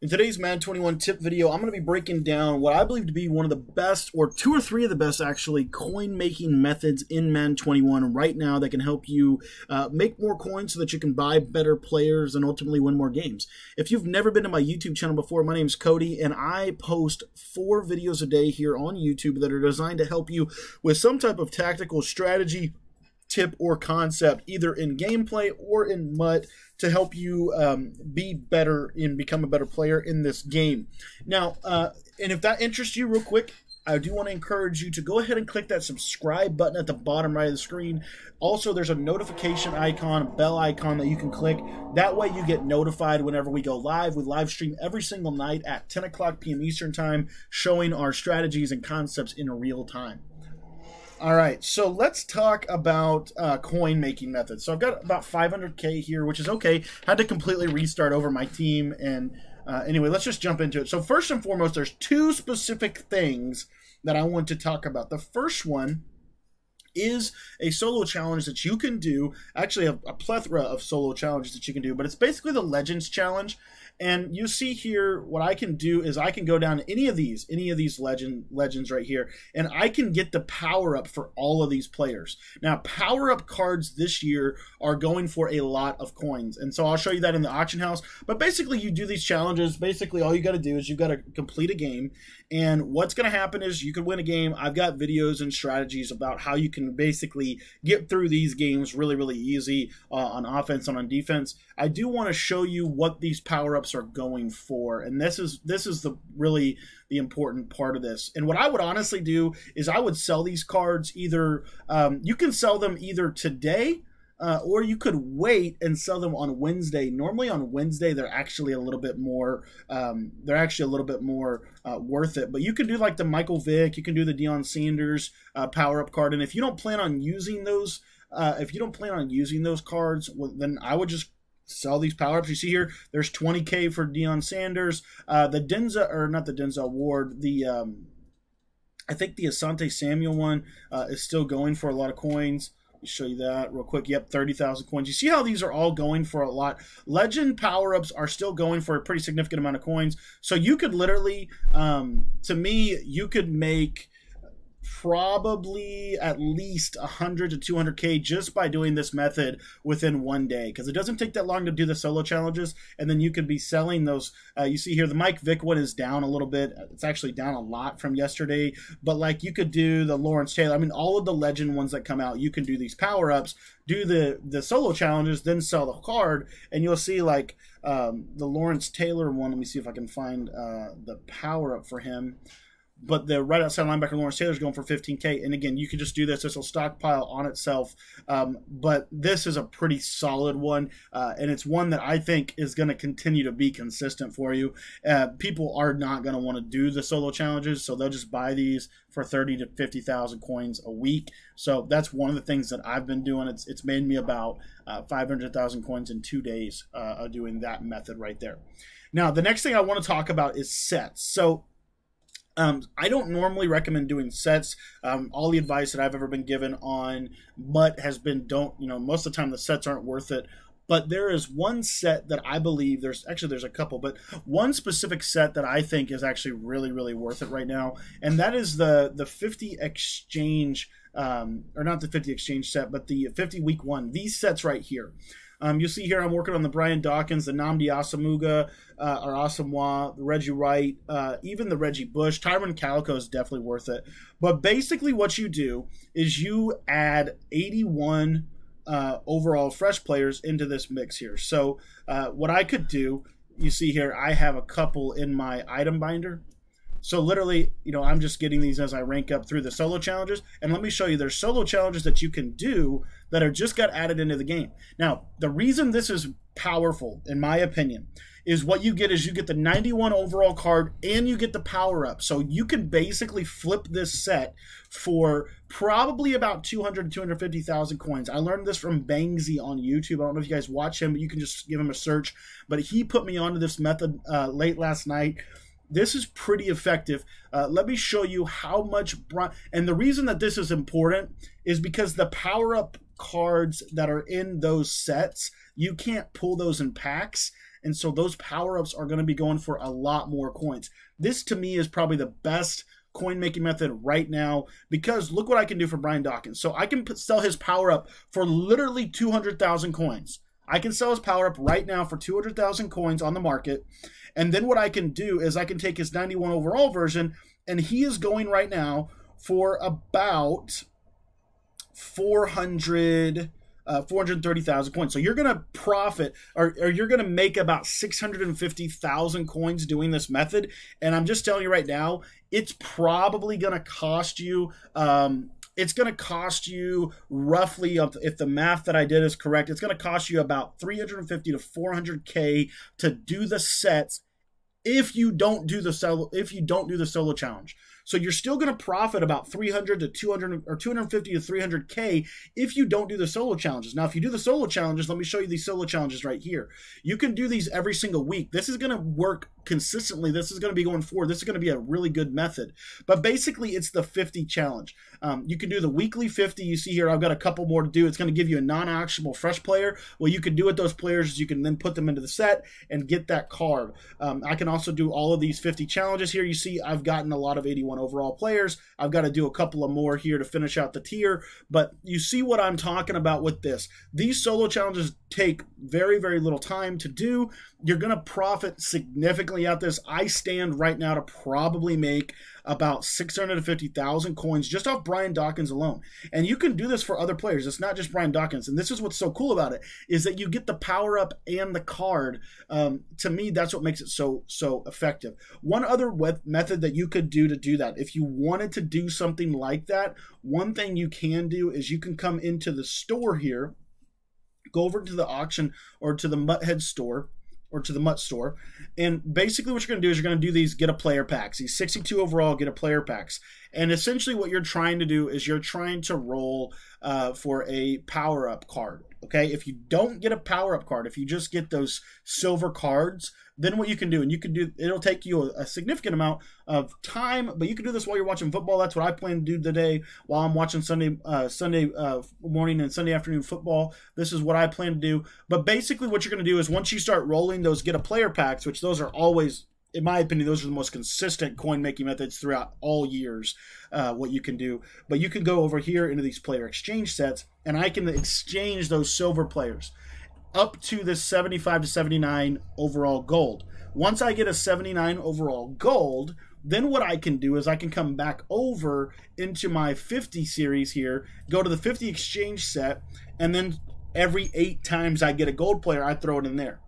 In today's Madden 21 tip video, I'm going to be breaking down what I believe to be one of the best, or two or three of the best actually, coin making methods in Madden 21 right now that can help you uh, make more coins so that you can buy better players and ultimately win more games. If you've never been to my YouTube channel before, my name is Cody, and I post four videos a day here on YouTube that are designed to help you with some type of tactical strategy tip or concept, either in gameplay or in MUT, to help you um, be better and become a better player in this game. Now, uh, and if that interests you, real quick, I do want to encourage you to go ahead and click that subscribe button at the bottom right of the screen. Also, there's a notification icon, bell icon that you can click. That way, you get notified whenever we go live. We live stream every single night at 10 o'clock p.m. Eastern Time, showing our strategies and concepts in real time. All right, so let's talk about uh, coin making methods. So I've got about 500k here, which is okay. Had to completely restart over my team, and uh, anyway, let's just jump into it. So first and foremost, there's two specific things that I want to talk about. The first one is a solo challenge that you can do. Actually, a, a plethora of solo challenges that you can do, but it's basically the Legends challenge. And you see here, what I can do is I can go down any of these, any of these legend legends right here, and I can get the power up for all of these players. Now, power up cards this year are going for a lot of coins, and so I'll show you that in the auction house. But basically, you do these challenges. Basically, all you got to do is you've got to complete a game, and what's going to happen is you can win a game. I've got videos and strategies about how you can basically get through these games really, really easy uh, on offense and on defense. I do want to show you what these power ups are going for, and this is this is the really the important part of this. And what I would honestly do is I would sell these cards either um, you can sell them either today. Uh, or you could wait and sell them on Wednesday. Normally on Wednesday they're actually a little bit more. Um, they're actually a little bit more uh, worth it. But you can do like the Michael Vick, you can do the Deion Sanders uh, power up card, and if you don't plan on using those, uh, if you don't plan on using those cards, well, then I would just sell these power ups. You see here, there's 20k for Deion Sanders. Uh, the Denza, or not the Denzel Ward, the um, I think the Asante Samuel one uh, is still going for a lot of coins. Let me show you that real quick. Yep, 30,000 coins. You see how these are all going for a lot. Legend power ups are still going for a pretty significant amount of coins. So you could literally, um, to me, you could make probably at least 100 to 200k just by doing this method within one day. Because it doesn't take that long to do the solo challenges and then you could be selling those uh, you see here the mike vick one is down a little bit. It's actually down a lot from yesterday but like you could do the lawrence taylor i mean all of the legend ones that come out you can do these power ups do the the solo challenges then sell the card and you'll see like um, the lawrence taylor one let me see if i can find uh, the power up for him but the right outside linebacker Lawrence Taylor is going for 15K. And again, you can just do this. This will stockpile on itself. Um, but this is a pretty solid one. Uh, and it's one that I think is going to continue to be consistent for you. Uh, people are not going to want to do the solo challenges. So they'll just buy these for 30 to 50,000 coins a week. So that's one of the things that I've been doing. It's, it's made me about uh, 500,000 coins in two days uh, doing that method right there. Now, the next thing I want to talk about is sets. So um, I don't normally recommend doing sets. Um, all the advice that I've ever been given on MUT has been don't, you know, most of the time the sets aren't worth it. But there is one set that I believe there's actually there's a couple, but one specific set that I think is actually really really worth it right now, and that is the the 50 exchange um, or not the 50 exchange set, but the 50 week one. These sets right here. Um, you see here, I'm working on the Brian Dawkins, the Nnamdi Asomugha, uh, or Asamoah, the Reggie Wright, uh, even the Reggie Bush. Tyron Calico is definitely worth it. But basically, what you do is you add 81 uh, overall fresh players into this mix here. So, uh, what I could do, you see here, I have a couple in my item binder. So literally, you know, I'm just getting these as I rank up through the solo challenges. And let me show you, there's solo challenges that you can do that are just got added into the game. Now, the reason this is powerful, in my opinion, is what you get is you get the 91 overall card and you get the power up. So you can basically flip this set for probably about 200 to 250,000 coins. I learned this from Bangsy on YouTube. I don't know if you guys watch him, but you can just give him a search. But he put me onto this method uh, late last night this is pretty effective. Uh, let me show you how much bron- and the reason that this is important is because the power up cards that are in those sets, you can't pull those in packs. And so those power ups are going to be going for a lot more coins. This to me is probably the best coin making method right now because look what I can do for Brian Dawkins. So I can sell his power up for literally 200,000 coins. I can sell his power up right now for 200,000 coins on the market. And then what I can do is I can take his 91 overall version and he is going right now for about 400 uh, 430,000 coins. So you're going to profit or, or you're going to make about 650,000 coins doing this method. And I'm just telling you right now, it's probably going to cost you. Um, it's going to cost you roughly, um, if the math that I did is correct, it's going to cost you about 350 to 400k to do the sets if you don't do the solo if you don't do the solo challenge. So you're still going to profit about 300 to 200 or 250 to 300k if you don't do the solo challenges. Now, if you do the solo challenges, let me show you these solo challenges right here. You can do these every single week. This is going to work consistently. This is going to be going forward. This is going to be a really good method. But basically, it's the 50 challenge. Um, you can do the weekly 50. You see here, I've got a couple more to do. It's going to give you a non-actionable fresh player. What you can do with those players is you can then put them into the set and get that card. Um, I can also do all of these 50 challenges here. You see, I've gotten a lot of 81 overall players. I've got to do a couple of more here to finish out the tier. But you see what I'm talking about with this. These solo challenges take very, very little time to do. You're going to profit significantly out this. I stand right now to probably make about 650,000 coins just off Brian Dawkins alone. And you can do this for other players. It's not just Brian Dawkins. And this is what's so cool about it is that you get the power up and the card. Um, to me, that's what makes it so so effective. One other method that you could do to do that, if you wanted to do something like that, one thing you can do is you can come into the store here, go over to the auction or to the Muthead store or to the MUT store. And basically, what you're going to do is you're going to do these get a player packs. These 62 overall get a player packs. And essentially, what you're trying to do is you're trying to roll uh, for a power up card. Okay, if you don't get a power up card, if you just get those silver cards, then what you can do, and you can do, it'll take you a, a, significant amount of time, but you can do this while you're watching football. That's what I plan to do today while I'm watching Sunday, uh, Sunday uh, morning and Sunday afternoon football. This is what I plan to do. But basically, what you're going to do is once you start rolling those get a player packs, which those are always in my opinion, those are the most consistent coin making methods throughout all years. Uh, what you can do, but you can go over here into these player exchange sets, and I can exchange those silver players up to this 75 to 79 overall gold. Once I get a 79 overall gold, then what I can do is I can come back over into my 50 series here, go to the 50 exchange set, and then every eight times I get a gold player, I throw it in there.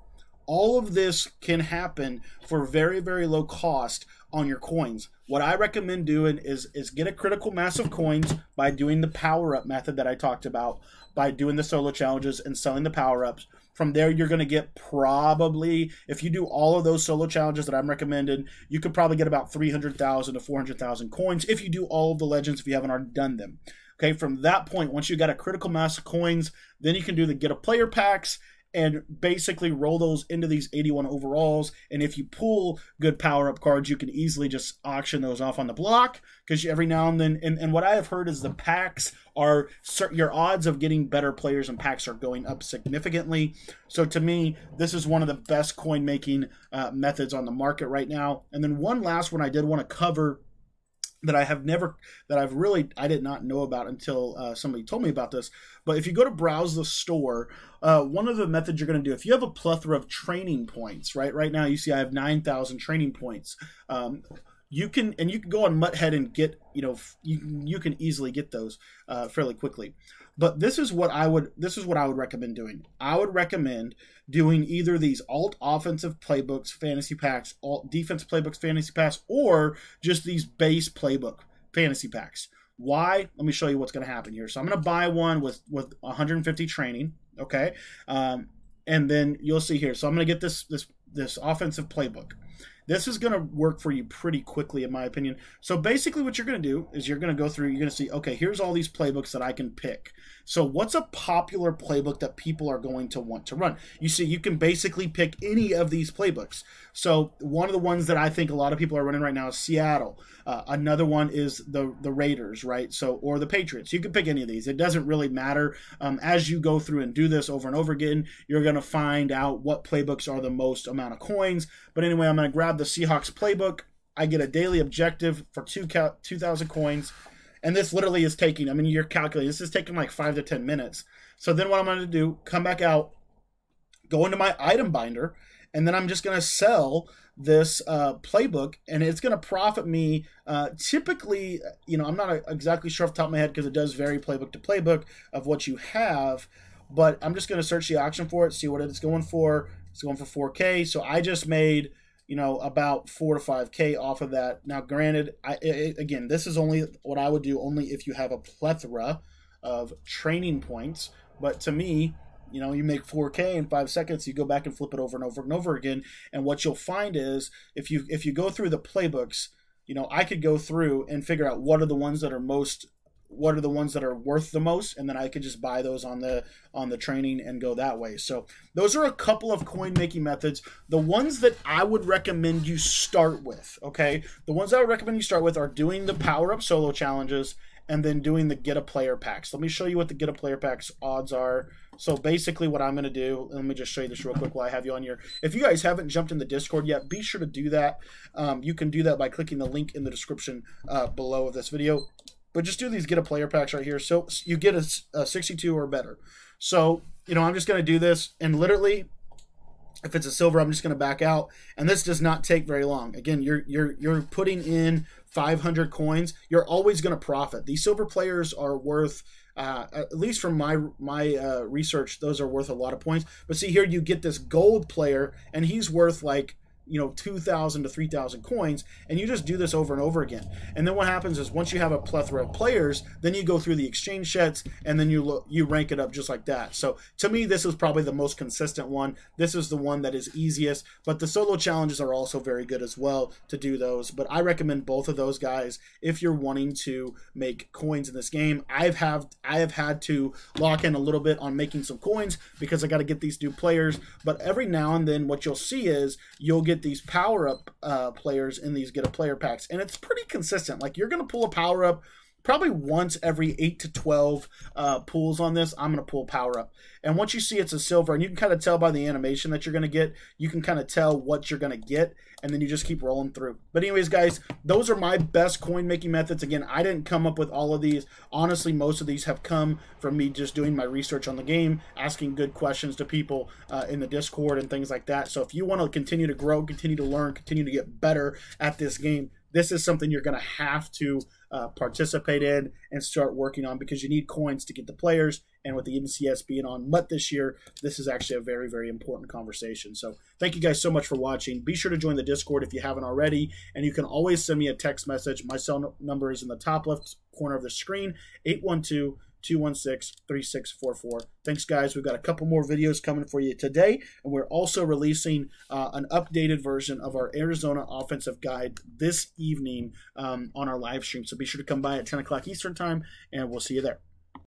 All of this can happen for very, very low cost on your coins. What I recommend doing is, is get a critical mass of coins by doing the power up method that I talked about, by doing the solo challenges and selling the power ups. From there, you're going to get probably, if you do all of those solo challenges that I'm recommending, you could probably get about 300,000 to 400,000 coins if you do all of the legends if you haven't already done them. Okay, from that point, once you got a critical mass of coins, then you can do the get a player packs and basically roll those into these 81 overalls. And if you pull good power up cards, you can easily just auction those off on the block because every now and then, and, and what I have heard is the packs are your odds of getting better players and packs are going up significantly. So to me, this is one of the best coin making uh, methods on the market right now. And then one last one I did want to cover that I have never that I've really I did not know about until uh, somebody told me about this. But if you go to browse the store, uh, one of the methods you're going to do if you have a plethora of training points, right? Right now you see I have nine thousand training points. Um, you can and you can go on Muthead and get you know you you can easily get those uh, fairly quickly. But this is what I would this is what I would recommend doing. I would recommend doing either these alt offensive playbooks, fantasy packs, alt defense playbooks, fantasy packs, or just these base playbook fantasy packs. Why? Let me show you what's going to happen here. So I'm going to buy one with with 150 training. Okay, um, and then you'll see here. So I'm going to get this this this offensive playbook. This is going to work for you pretty quickly, in my opinion. So basically, what you're going to do is you're going to go through, you're going to see, okay, here's all these playbooks that I can pick. So, what's a popular playbook that people are going to want to run? You see, you can basically pick any of these playbooks. So, one of the ones that I think a lot of people are running right now is Seattle. Uh, another one is the the Raiders, right? So, or the Patriots. You can pick any of these. It doesn't really matter. Um, as you go through and do this over and over again, you're going to find out what playbooks are the most amount of coins. But anyway, I'm going to grab the Seahawks playbook. I get a daily objective for two 2,000 coins. And this literally is taking, I mean, you're calculating, this is taking like five to 10 minutes. So then what I'm going to do, come back out, go into my item binder, and then I'm just going to sell this uh, playbook, and it's going to profit me. Uh, typically, you know, I'm not exactly sure off the top of my head because it does vary playbook to playbook of what you have, but I'm just going to search the auction for it, see what it's going for. It's going for 4K. So I just made you know, about four to five k off of that. Now, granted, I it, again, this is only what I would do only if you have a plethora of training points. But to me, you know, you make 4K in five seconds, you go back and flip it over and over and over again. And what you'll find is if you if you go through the playbooks, you know, I could go through and figure out what are the ones that are most what are the ones that are worth the most and then i could just buy those on the on the training and go that way. So those are a couple of coin making methods. The ones that i would recommend you start with okay? The ones i would recommend you start with are doing the power up solo challenges and then doing the get a player packs. Let me show you what the get a player packs odds are. So basically what i'm going to do let me just show you this real quick while i have you on here. If you guys haven't jumped in the discord yet be sure to do that. Um, you can do that by clicking the link in the description uh, below of this video but just do these get a player packs right here. So you get a, a 62 or better. So, you know, I'm just going to do this and literally if it's a silver, I'm just going to back out. And this does not take very long. Again, you're you're you're putting in 500 coins. You're always going to profit. These silver players are worth uh, at least from my my uh, research, those are worth a lot of points. But see here, you get this gold player, and he's worth like you know 2000 to 3000 coins and you just do this over and over again. And then what happens is once you have a plethora of players then you go through the exchange sheds and then you look you rank it up just like that. So to me this is probably the most consistent one. This is the one that is easiest but the solo challenges are also very good as well to do those. But i recommend both of those guys if you're wanting to make coins in this game. I've have i have had to lock in a little bit on making some coins because i got to get these new players. But every now and then what you'll see is you'll get these power up uh, players in these get a player packs, and it's pretty consistent. Like you're gonna pull a power up probably once every 8 to 12 uh, pulls on this i'm going to pull power up. And once you see it's a silver and you can kind of tell by the animation that you're going to get you can kind of tell what you're going to get and then you just keep rolling through. But anyways guys those are my best coin making methods. Again i didn't come up with all of these. Honestly most of these have come from me just doing my research on the game asking good questions to people uh, in the discord and things like that. So if you want to continue to grow continue to learn continue to get better at this game this is something you're going to have to uh, participate in and start working on because you need coins to get the players. And with the NCS being on MUT this year, this is actually a very, very important conversation. So thank you guys so much for watching. Be sure to join the Discord if you haven't already. And you can always send me a text message. My cell number is in the top left corner of the screen 812- 216 3644. Thanks, guys. We've got a couple more videos coming for you today, and we're also releasing uh, an updated version of our Arizona offensive guide this evening um, on our live stream. So be sure to come by at 10 o'clock Eastern Time, and we'll see you there.